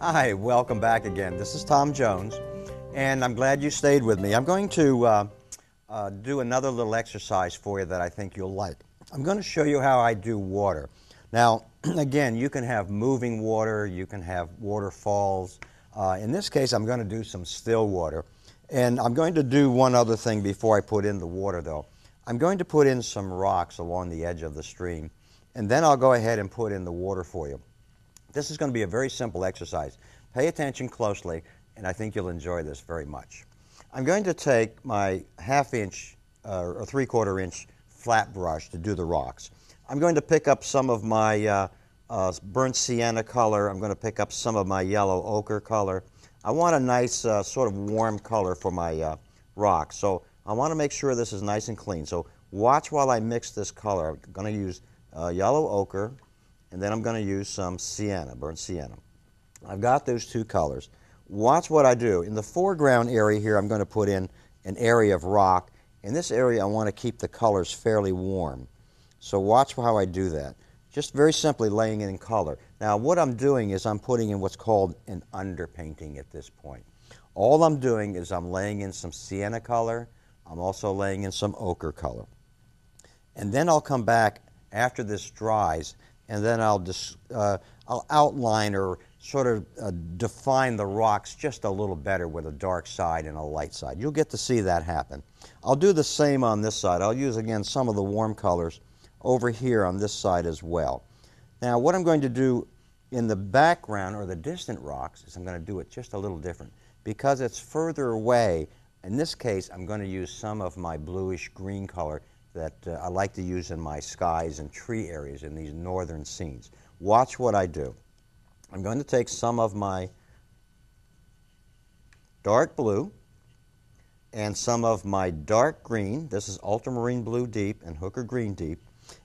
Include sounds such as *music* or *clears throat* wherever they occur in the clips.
Hi, welcome back again. This is Tom Jones, and I'm glad you stayed with me. I'm going to uh, uh, do another little exercise for you that I think you'll like. I'm going to show you how I do water. Now, *clears throat* again, you can have moving water, you can have waterfalls. Uh, in this case, I'm going to do some still water. And I'm going to do one other thing before I put in the water, though. I'm going to put in some rocks along the edge of the stream, and then I'll go ahead and put in the water for you. This is going to be a very simple exercise. Pay attention closely, and I think you'll enjoy this very much. I'm going to take my half inch uh, or three quarter inch flat brush to do the rocks. I'm going to pick up some of my uh, uh, burnt sienna color. I'm going to pick up some of my yellow ochre color. I want a nice uh, sort of warm color for my uh, rock. So I want to make sure this is nice and clean. So watch while I mix this color. I'm going to use uh, yellow ochre, and then I'm going to use some sienna, burnt sienna. I've got those two colors. Watch what I do. In the foreground area here, I'm going to put in an area of rock. In this area, I want to keep the colors fairly warm. So watch how I do that. Just very simply laying it in color. Now, what I'm doing is I'm putting in what's called an underpainting at this point. All I'm doing is I'm laying in some sienna color. I'm also laying in some ochre color. And then I'll come back after this dries, and then I'll, dis, uh, I'll outline or sort of uh, define the rocks just a little better with a dark side and a light side. You'll get to see that happen. I'll do the same on this side. I'll use again some of the warm colors over here on this side as well. Now what I'm going to do in the background or the distant rocks is I'm going to do it just a little different. Because it's further away, in this case I'm going to use some of my bluish green color that uh, I like to use in my skies and tree areas in these northern scenes. Watch what I do. I'm going to take some of my dark blue and some of my dark green. This is ultramarine blue deep and hooker green deep.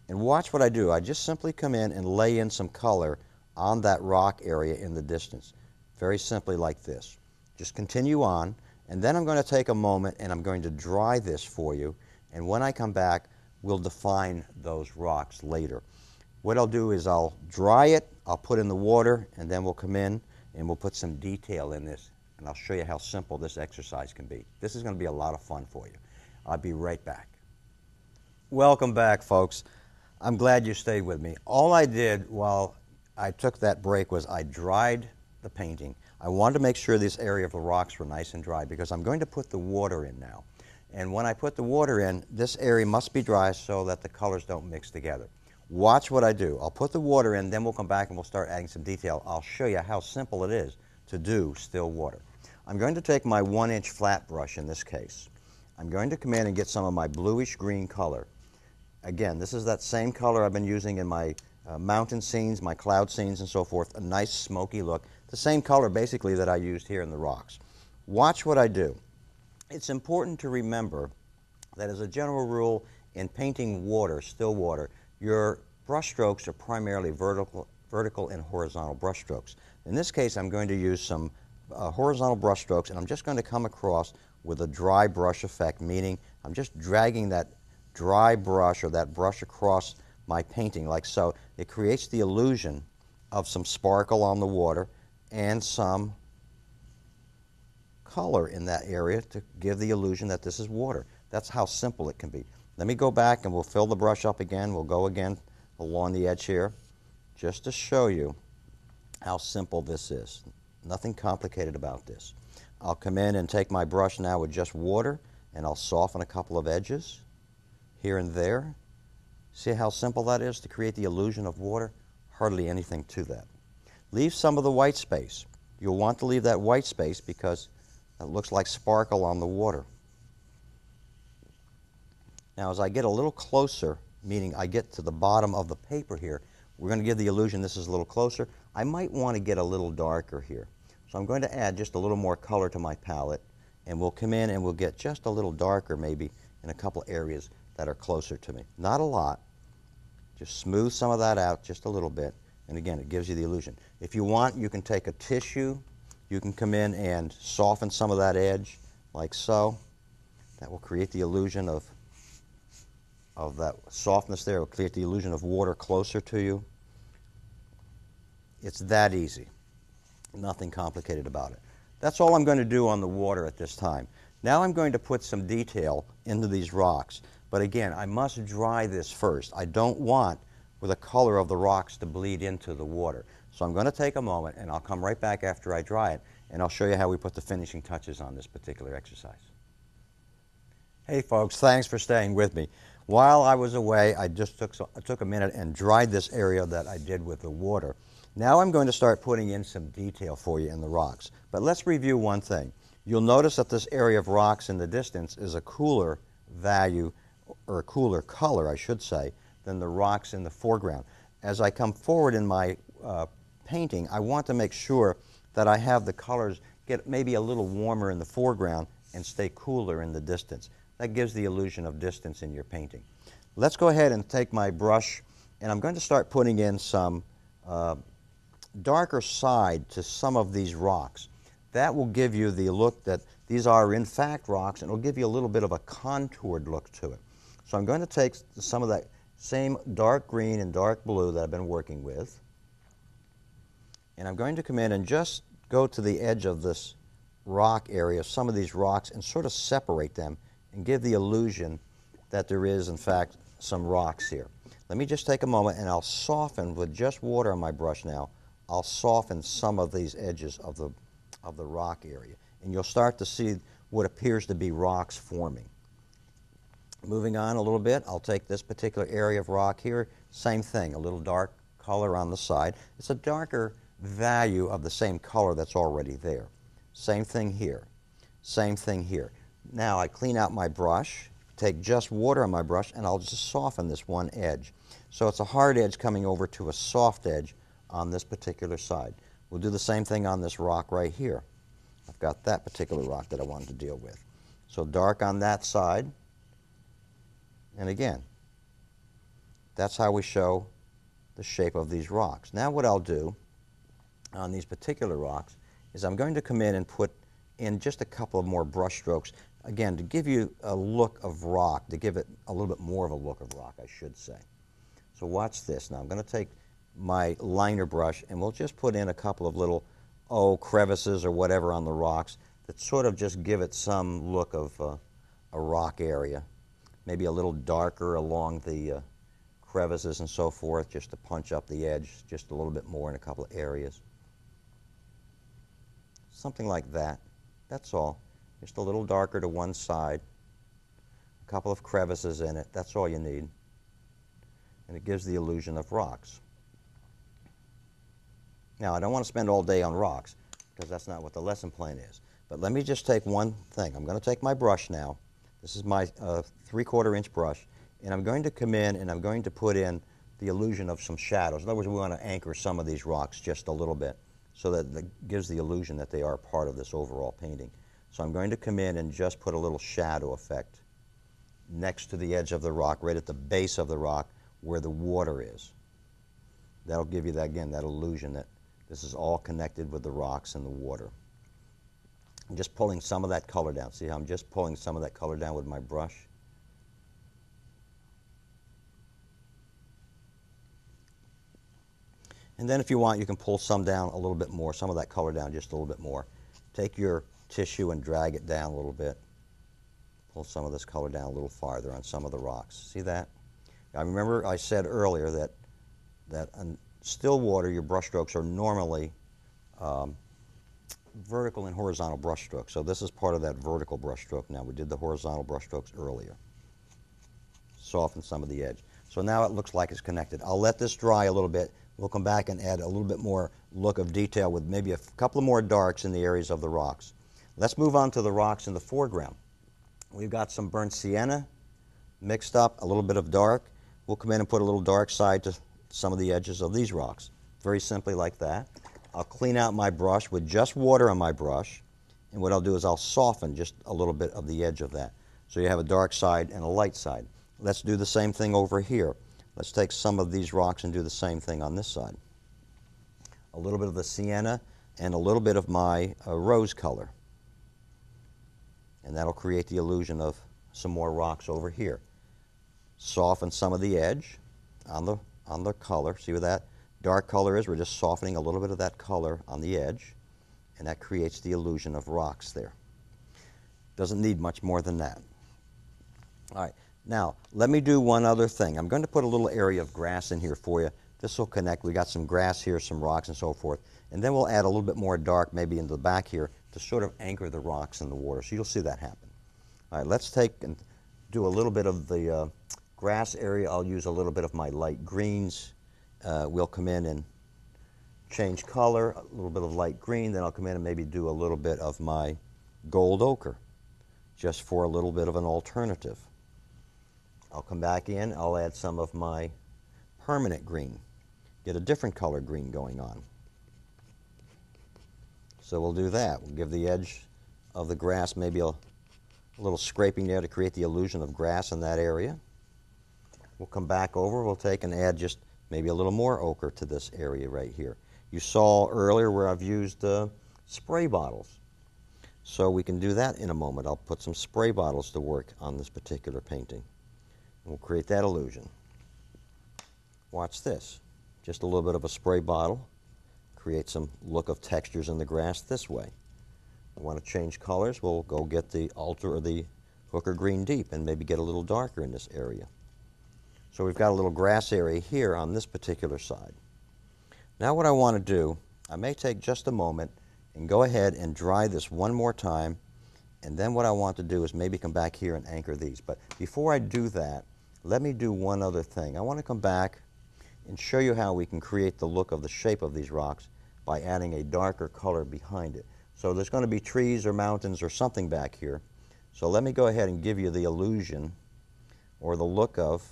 And watch what I do. I just simply come in and lay in some color on that rock area in the distance. Very simply like this. Just continue on. And then I'm going to take a moment and I'm going to dry this for you. And when I come back, we'll define those rocks later. What I'll do is I'll dry it, I'll put in the water, and then we'll come in and we'll put some detail in this. And I'll show you how simple this exercise can be. This is going to be a lot of fun for you. I'll be right back. Welcome back, folks. I'm glad you stayed with me. All I did while I took that break was I dried the painting. I wanted to make sure this area of the rocks were nice and dry because I'm going to put the water in now. And when I put the water in, this area must be dry so that the colors don't mix together. Watch what I do. I'll put the water in, then we'll come back and we'll start adding some detail. I'll show you how simple it is to do still water. I'm going to take my one inch flat brush in this case. I'm going to come in and get some of my bluish green color. Again, this is that same color I've been using in my uh, mountain scenes, my cloud scenes and so forth, a nice smoky look. The same color basically that I used here in the rocks. Watch what I do. It's important to remember that as a general rule in painting water, still water, your brush strokes are primarily vertical, vertical and horizontal brush strokes. In this case, I'm going to use some uh, horizontal brush strokes, and I'm just going to come across with a dry brush effect, meaning I'm just dragging that dry brush or that brush across my painting like so. It creates the illusion of some sparkle on the water and some color in that area to give the illusion that this is water. That's how simple it can be. Let me go back and we'll fill the brush up again. We'll go again along the edge here just to show you how simple this is. Nothing complicated about this. I'll come in and take my brush now with just water and I'll soften a couple of edges here and there. See how simple that is to create the illusion of water? Hardly anything to that. Leave some of the white space. You'll want to leave that white space because it looks like sparkle on the water. Now as I get a little closer, meaning I get to the bottom of the paper here, we're going to give the illusion this is a little closer. I might want to get a little darker here. So I'm going to add just a little more color to my palette and we'll come in and we'll get just a little darker maybe in a couple areas that are closer to me. Not a lot. Just smooth some of that out just a little bit. And again, it gives you the illusion. If you want, you can take a tissue. You can come in and soften some of that edge like so. That will create the illusion of of that softness there It will create the illusion of water closer to you. It's that easy. Nothing complicated about it. That's all I'm going to do on the water at this time. Now I'm going to put some detail into these rocks. But again, I must dry this first. I don't want for the color of the rocks to bleed into the water. So I'm going to take a moment and I'll come right back after I dry it and I'll show you how we put the finishing touches on this particular exercise. Hey folks, thanks for staying with me. While I was away, I just took, I took a minute and dried this area that I did with the water. Now I'm going to start putting in some detail for you in the rocks. But let's review one thing. You'll notice that this area of rocks in the distance is a cooler value, or a cooler color, I should say, than the rocks in the foreground. As I come forward in my uh, painting, I want to make sure that I have the colors get maybe a little warmer in the foreground and stay cooler in the distance. That gives the illusion of distance in your painting. Let's go ahead and take my brush and I'm going to start putting in some uh, darker side to some of these rocks. That will give you the look that these are in fact rocks and it'll give you a little bit of a contoured look to it. So I'm going to take some of that same dark green and dark blue that I've been working with and I'm going to come in and just go to the edge of this rock area, some of these rocks, and sort of separate them and give the illusion that there is, in fact, some rocks here. Let me just take a moment and I'll soften with just water on my brush now. I'll soften some of these edges of the, of the rock area. And you'll start to see what appears to be rocks forming. Moving on a little bit, I'll take this particular area of rock here. Same thing, a little dark color on the side. It's a darker value of the same color that's already there. Same thing here. Same thing here. Now I clean out my brush, take just water on my brush, and I'll just soften this one edge. So it's a hard edge coming over to a soft edge on this particular side. We'll do the same thing on this rock right here. I've got that particular rock that I wanted to deal with. So dark on that side. And again, that's how we show the shape of these rocks. Now what I'll do on these particular rocks is I'm going to come in and put in just a couple of more brush strokes, again, to give you a look of rock, to give it a little bit more of a look of rock, I should say. So watch this. Now I'm going to take my liner brush and we'll just put in a couple of little, oh, crevices or whatever on the rocks that sort of just give it some look of uh, a rock area. Maybe a little darker along the uh, crevices and so forth, just to punch up the edge just a little bit more in a couple of areas something like that. That's all. Just a little darker to one side, a couple of crevices in it. That's all you need. And it gives the illusion of rocks. Now, I don't want to spend all day on rocks because that's not what the lesson plan is. But let me just take one thing. I'm going to take my brush now. This is my uh, three-quarter inch brush. And I'm going to come in and I'm going to put in the illusion of some shadows. In other words, we want to anchor some of these rocks just a little bit so that it gives the illusion that they are part of this overall painting. So I'm going to come in and just put a little shadow effect next to the edge of the rock, right at the base of the rock where the water is. That'll give you, that again, that illusion that this is all connected with the rocks and the water. I'm just pulling some of that color down. See how I'm just pulling some of that color down with my brush? And then if you want, you can pull some down a little bit more, some of that color down just a little bit more. Take your tissue and drag it down a little bit. Pull some of this color down a little farther on some of the rocks. See that? I remember I said earlier that, that in still water, your brush strokes are normally um, vertical and horizontal brush strokes. So this is part of that vertical brush stroke now. We did the horizontal brush strokes earlier. Soften some of the edge. So now it looks like it's connected. I'll let this dry a little bit We'll come back and add a little bit more look of detail with maybe a couple more darks in the areas of the rocks. Let's move on to the rocks in the foreground. We've got some burnt sienna mixed up, a little bit of dark. We'll come in and put a little dark side to some of the edges of these rocks. Very simply like that. I'll clean out my brush with just water on my brush. And what I'll do is I'll soften just a little bit of the edge of that. So you have a dark side and a light side. Let's do the same thing over here. Let's take some of these rocks and do the same thing on this side. A little bit of the sienna and a little bit of my uh, rose color. And that'll create the illusion of some more rocks over here. Soften some of the edge on the, on the color. See where that dark color is? We're just softening a little bit of that color on the edge. and that creates the illusion of rocks there. Doesn't need much more than that. All right, now let me do one other thing. I'm going to put a little area of grass in here for you. This will connect. We got some grass here, some rocks and so forth. And then we'll add a little bit more dark maybe into the back here to sort of anchor the rocks in the water. So you'll see that happen. All right, let's take and do a little bit of the uh, grass area. I'll use a little bit of my light greens. Uh, we'll come in and change color, a little bit of light green. Then I'll come in and maybe do a little bit of my gold ochre just for a little bit of an alternative. I'll come back in, I'll add some of my permanent green, get a different color green going on. So we'll do that. We'll give the edge of the grass maybe a, a little scraping there to create the illusion of grass in that area. We'll come back over, we'll take and add just maybe a little more ochre to this area right here. You saw earlier where I've used uh, spray bottles. So we can do that in a moment. I'll put some spray bottles to work on this particular painting. We'll create that illusion. Watch this. Just a little bit of a spray bottle. Create some look of textures in the grass this way. We want to change colors, we'll go get the ultra or the hooker green deep and maybe get a little darker in this area. So we've got a little grass area here on this particular side. Now what I want to do, I may take just a moment and go ahead and dry this one more time and then what I want to do is maybe come back here and anchor these. But before I do that, let me do one other thing. I want to come back and show you how we can create the look of the shape of these rocks by adding a darker color behind it. So there's going to be trees or mountains or something back here. So let me go ahead and give you the illusion or the look of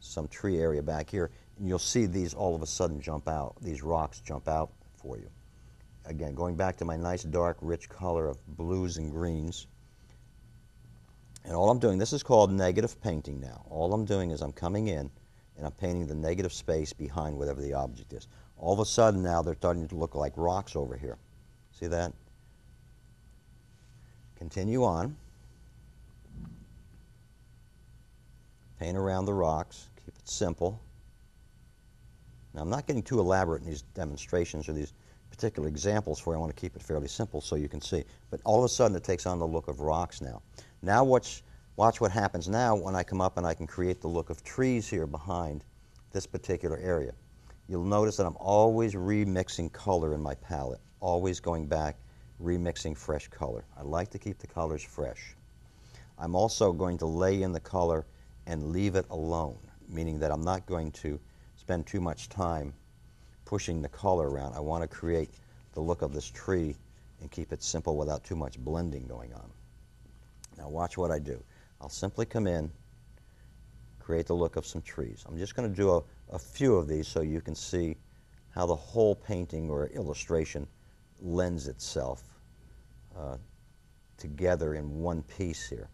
some tree area back here. And you'll see these all of a sudden jump out. These rocks jump out for you. Again, going back to my nice dark rich color of blues and greens. And all I'm doing, this is called negative painting now. All I'm doing is I'm coming in and I'm painting the negative space behind whatever the object is. All of a sudden now they're starting to look like rocks over here. See that? Continue on. Paint around the rocks. Keep it simple. Now I'm not getting too elaborate in these demonstrations or these particular examples for you. I want to keep it fairly simple so you can see. But all of a sudden it takes on the look of rocks now. Now watch, watch what happens now when I come up and I can create the look of trees here behind this particular area. You'll notice that I'm always remixing color in my palette, always going back, remixing fresh color. I like to keep the colors fresh. I'm also going to lay in the color and leave it alone, meaning that I'm not going to spend too much time pushing the color around. I want to create the look of this tree and keep it simple without too much blending going on. Now watch what I do. I'll simply come in, create the look of some trees. I'm just going to do a, a few of these so you can see how the whole painting or illustration lends itself uh, together in one piece here.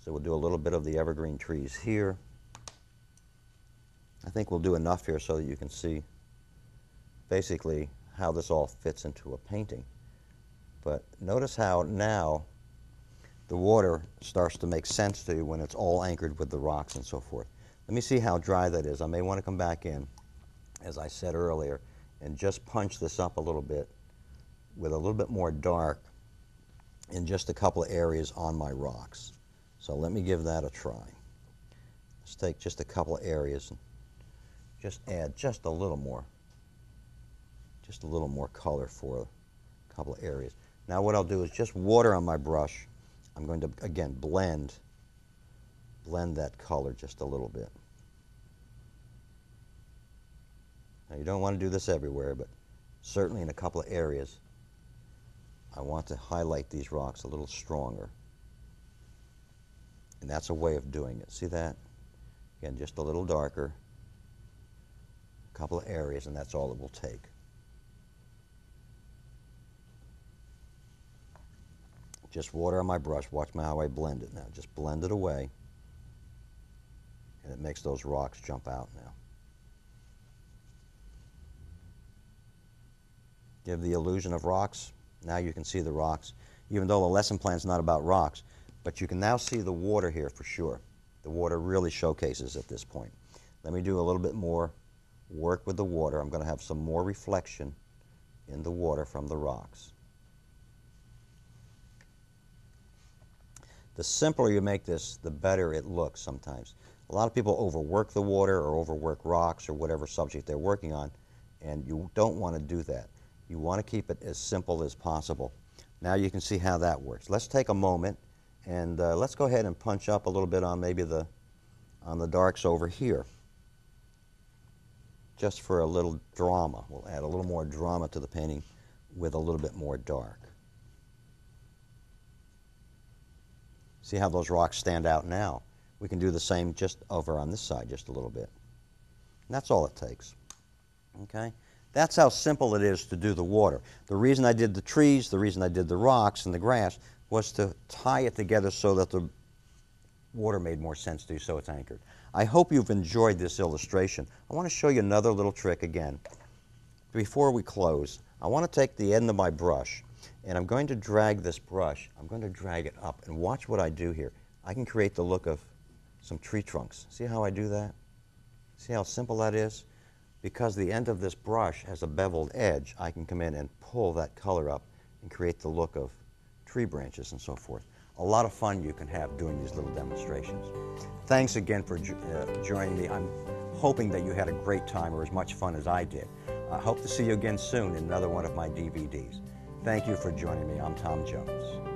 So we'll do a little bit of the evergreen trees here. I think we'll do enough here so that you can see basically how this all fits into a painting. But notice how now the water starts to make sense to you when it's all anchored with the rocks and so forth. Let me see how dry that is. I may want to come back in, as I said earlier, and just punch this up a little bit with a little bit more dark in just a couple of areas on my rocks. So let me give that a try. Let's take just a couple of areas and just add just a little more, just a little more color for a couple of areas. Now what I'll do is just water on my brush I'm going to, again, blend, blend that color just a little bit. Now you don't want to do this everywhere, but certainly in a couple of areas, I want to highlight these rocks a little stronger. And that's a way of doing it. See that? Again, just a little darker. A couple of areas, and that's all it will take. Just water on my brush. Watch my, how I blend it now. Just blend it away. And it makes those rocks jump out now. Give the illusion of rocks. Now you can see the rocks. Even though the lesson plan is not about rocks, but you can now see the water here for sure. The water really showcases at this point. Let me do a little bit more work with the water. I'm going to have some more reflection in the water from the rocks. The simpler you make this, the better it looks sometimes. A lot of people overwork the water or overwork rocks or whatever subject they're working on, and you don't want to do that. You want to keep it as simple as possible. Now you can see how that works. Let's take a moment and uh, let's go ahead and punch up a little bit on maybe the on the darks over here. Just for a little drama. We'll add a little more drama to the painting with a little bit more dark. See how those rocks stand out now? We can do the same just over on this side just a little bit. And that's all it takes. Okay? That's how simple it is to do the water. The reason I did the trees, the reason I did the rocks and the grass was to tie it together so that the water made more sense to you so it's anchored. I hope you've enjoyed this illustration. I want to show you another little trick again. Before we close, I want to take the end of my brush and I'm going to drag this brush, I'm going to drag it up and watch what I do here. I can create the look of some tree trunks. See how I do that? See how simple that is? Because the end of this brush has a beveled edge, I can come in and pull that color up and create the look of tree branches and so forth. A lot of fun you can have doing these little demonstrations. Thanks again for uh, joining me. I'm hoping that you had a great time or as much fun as I did. I hope to see you again soon in another one of my DVDs. Thank you for joining me. I'm Tom Jones.